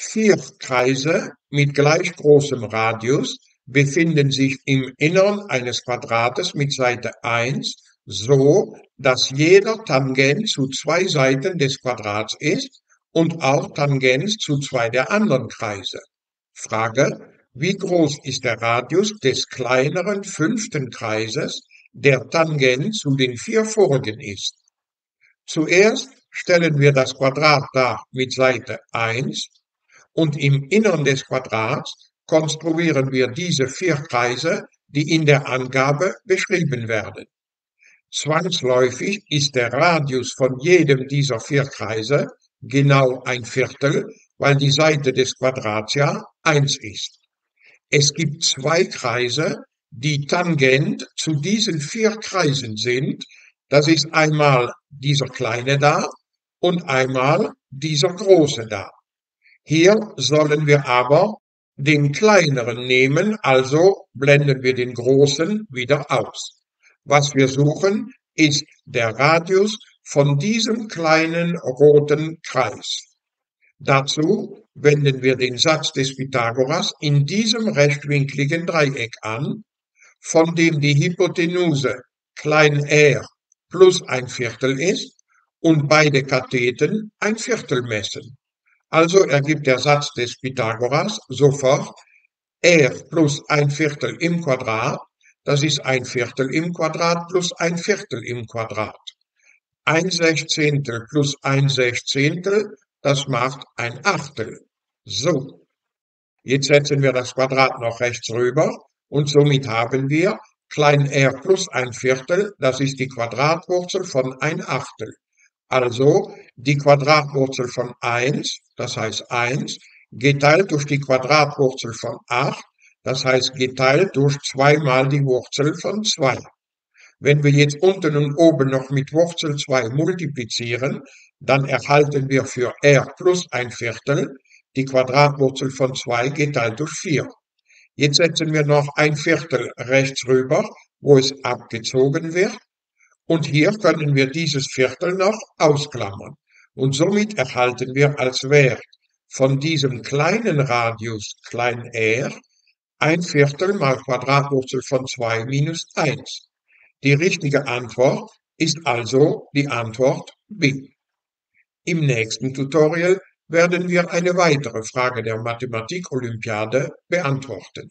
Vier Kreise mit gleich großem Radius befinden sich im Innern eines Quadrates mit Seite 1 so, dass jeder Tangent zu zwei Seiten des Quadrats ist und auch Tangent zu zwei der anderen Kreise. Frage, wie groß ist der Radius des kleineren fünften Kreises, der Tangent zu den vier vorigen ist? Zuerst stellen wir das Quadrat dar mit Seite 1 und im Innern des Quadrats konstruieren wir diese vier Kreise, die in der Angabe beschrieben werden. Zwangsläufig ist der Radius von jedem dieser vier Kreise genau ein Viertel, weil die Seite des Quadrats ja 1 ist. Es gibt zwei Kreise, die tangent zu diesen vier Kreisen sind. Das ist einmal dieser kleine da und einmal dieser große da. Hier sollen wir aber den kleineren nehmen, also blenden wir den großen wieder aus. Was wir suchen, ist der Radius von diesem kleinen roten Kreis. Dazu wenden wir den Satz des Pythagoras in diesem rechtwinkligen Dreieck an, von dem die Hypotenuse klein r plus ein Viertel ist und beide Katheten ein Viertel messen. Also ergibt der Satz des Pythagoras sofort r plus ein Viertel im Quadrat, das ist ein Viertel im Quadrat plus ein Viertel im Quadrat. Ein Sechzehntel plus ein Sechzehntel, das macht ein Achtel. So, jetzt setzen wir das Quadrat noch rechts rüber und somit haben wir klein r plus ein Viertel, das ist die Quadratwurzel von ein Achtel. Also die Quadratwurzel von 1, das heißt 1, geteilt durch die Quadratwurzel von 8, das heißt geteilt durch 2 mal die Wurzel von 2. Wenn wir jetzt unten und oben noch mit Wurzel 2 multiplizieren, dann erhalten wir für r plus ein Viertel die Quadratwurzel von 2 geteilt durch 4. Jetzt setzen wir noch ein Viertel rechts rüber, wo es abgezogen wird und hier können wir dieses Viertel noch ausklammern. Und somit erhalten wir als Wert von diesem kleinen Radius klein r ein Viertel mal Quadratwurzel von 2 minus 1. Die richtige Antwort ist also die Antwort B. Im nächsten Tutorial werden wir eine weitere Frage der Mathematik-Olympiade beantworten.